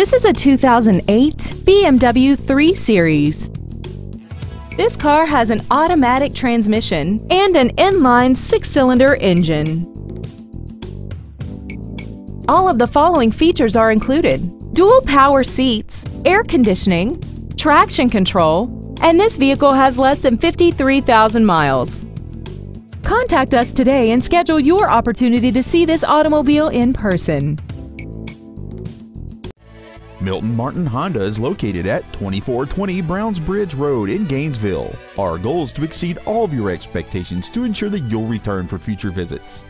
This is a 2008 BMW 3 Series. This car has an automatic transmission and an inline six-cylinder engine. All of the following features are included. Dual power seats, air conditioning, traction control, and this vehicle has less than 53,000 miles. Contact us today and schedule your opportunity to see this automobile in person. Milton Martin Honda is located at 2420 Browns Bridge Road in Gainesville. Our goal is to exceed all of your expectations to ensure that you'll return for future visits.